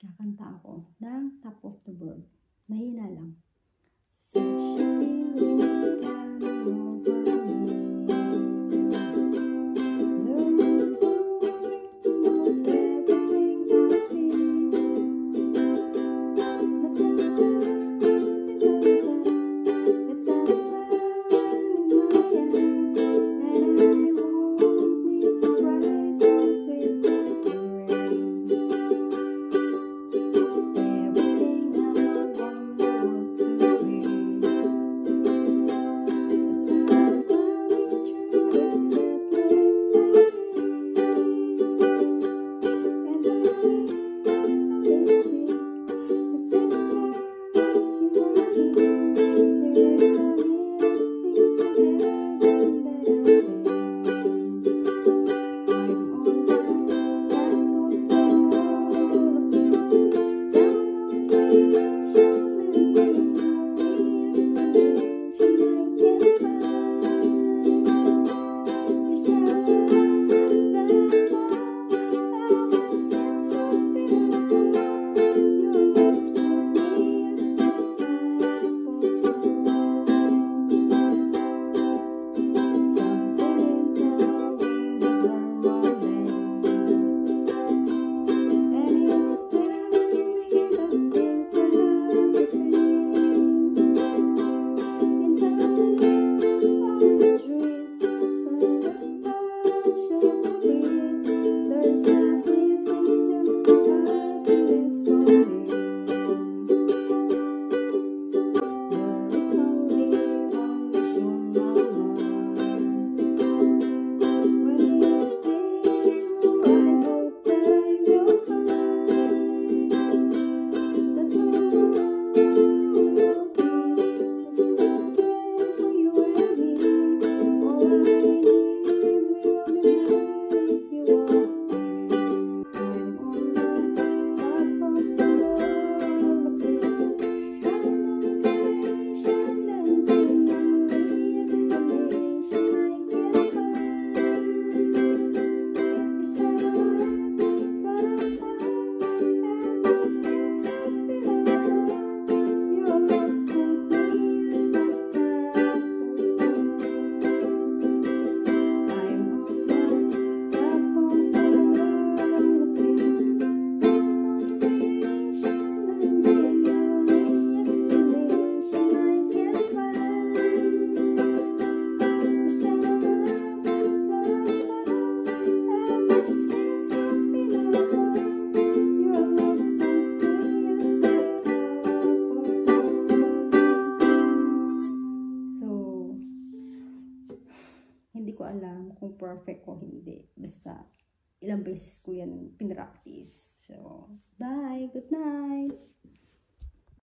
Kakanta ako ng Top of the World. Mahina lang. alam kung perfect o hindi. Basta, ilang beses ko yan pinractice. So, bye! Good night!